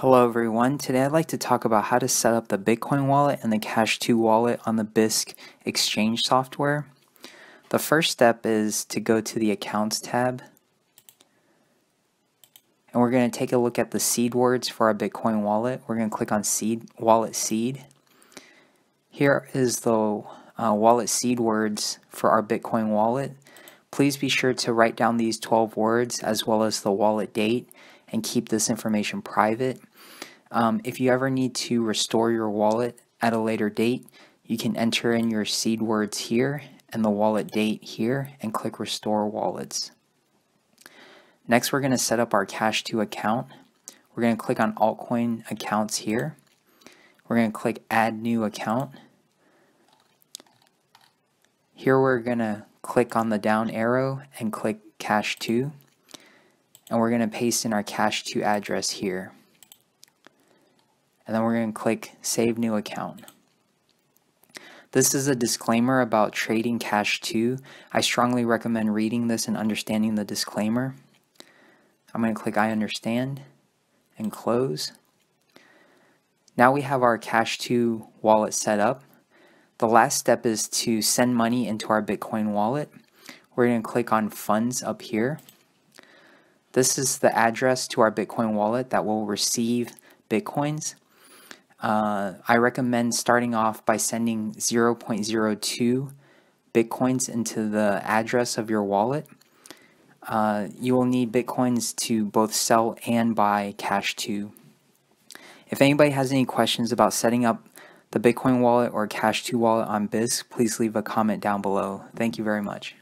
Hello everyone, today I'd like to talk about how to set up the Bitcoin wallet and the Cash2 wallet on the Bisq exchange software. The first step is to go to the Accounts tab and we're going to take a look at the seed words for our Bitcoin wallet. We're going to click on seed wallet seed. Here is the uh, wallet seed words for our Bitcoin wallet. Please be sure to write down these 12 words as well as the wallet date and keep this information private. Um, if you ever need to restore your wallet at a later date, you can enter in your seed words here and the wallet date here and click Restore Wallets. Next, we're going to set up our Cash2 account. We're going to click on altcoin accounts here. We're going to click Add New Account. Here we're going to click on the down arrow and click Cash2 and we're going to paste in our Cash2 address here. And then we're going to click Save New Account. This is a disclaimer about trading Cash2. I strongly recommend reading this and understanding the disclaimer. I'm going to click I understand and close. Now we have our Cash2 wallet set up. The last step is to send money into our Bitcoin wallet. We're going to click on Funds up here. This is the address to our Bitcoin wallet that will receive Bitcoins. Uh, I recommend starting off by sending 0.02 Bitcoins into the address of your wallet. Uh, you will need Bitcoins to both sell and buy Cash2. If anybody has any questions about setting up the Bitcoin wallet or Cash2 wallet on Bisq, please leave a comment down below. Thank you very much.